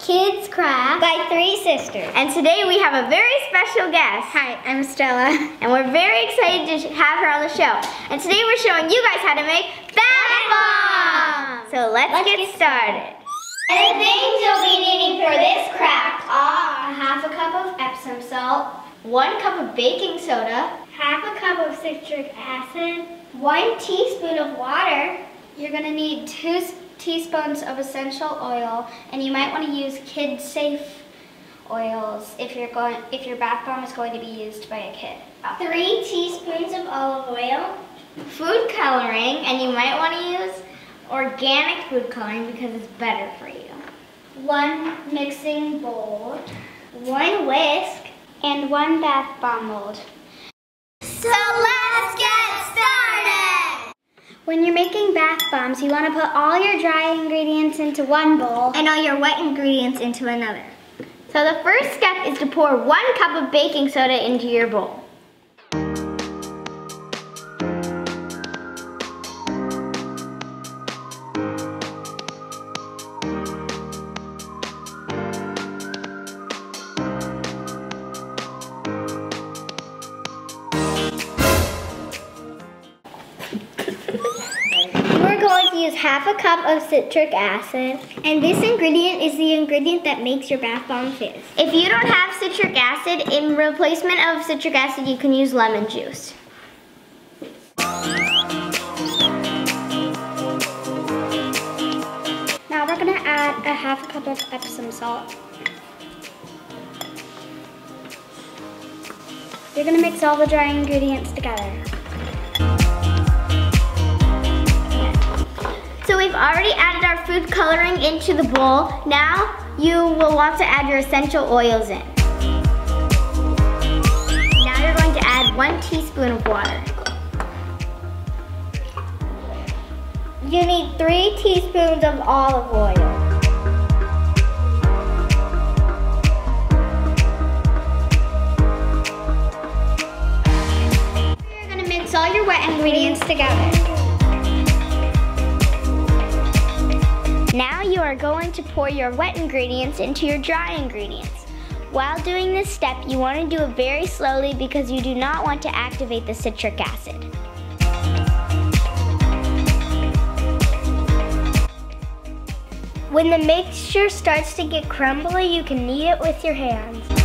Kids Craft by Three Sisters. and today we have a very special guest. Hi, I'm Stella. And we're very excited to have her on the show. And today we're showing you guys how to make bath bombs. So let's, Let's get, get started. And the things you'll be needing for this craft are half a cup of Epsom salt, One cup of baking soda, half a cup of citric acid, one teaspoon of water. You're gonna need two teaspoons of essential oil, and you might want to use kid-safe oils if you're going if your bath bomb is going to be used by a kid. Three teaspoons of olive oil, food coloring, and you might want to use organic food coloring because it's better for you. one mixing bowl, one whisk, and one bath bomb mold. So! When you're making bath bombs, you want to put all your dry ingredients into one bowl. And all your wet ingredients into another. So the first step is to pour one cup of baking soda into your bowl. Half a cup of citric acid. And this ingredient is the ingredient that makes your bath bomb fizz. If you don't have citric acid, in replacement of citric acid, you can use lemon juice. Now we're to add a half a cup of Epsom salt. You're to mix all the dry ingredients together. Food coloring into the bowl. Now you will want to add your essential oils in. Now you're going to add one teaspoon of water. You need three teaspoons of olive oil. All your wet ingredients together. You are going to pour your wet ingredients into your dry ingredients. While doing this step, you want to do it very slowly because you do not want to activate the citric acid. When the mixture starts to get crumbly, you can knead it with your hands.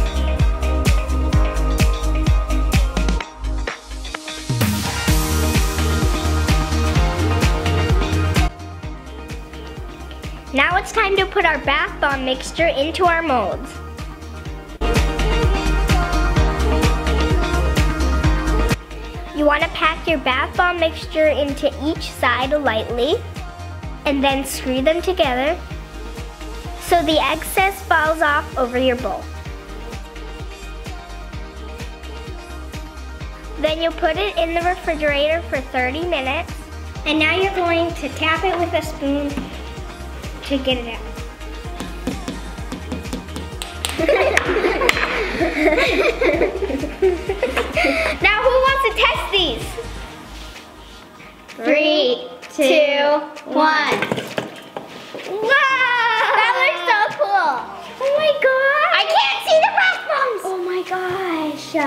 It's time to put our bath bomb mixture into our molds. You want to pack your bath bomb mixture into each side lightly and then screw them together so the excess falls off over your bowl. Then you'll put it in the refrigerator for 30 minutes and now you're going to tap it with a spoon to get it out. now who wants to test these? Three, two, one. Wow! That looks so cool. Oh my god! I can't see the bath bombs! Oh my gosh.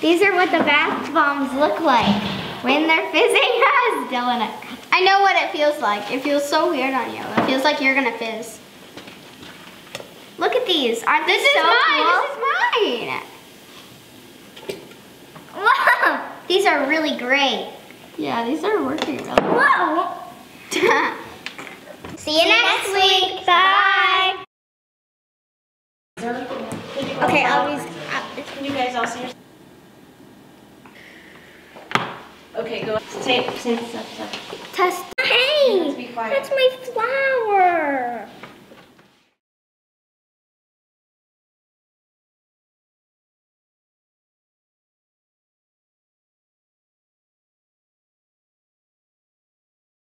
These are what the bath bombs look like when they're fizzing. Dylan, I know what it feels like. It feels so weird on you. It feels like you're gonna fizz. look at these. Aren't This these is so mine. cool? This is mine. Whoa! These are really great. Yeah, these are working really Whoa! See you next week. Bye. Okay, I'll be. Uh, Can you guys all see your... Okay, go. Say, say, say, say. Test. Hey, that's my flower.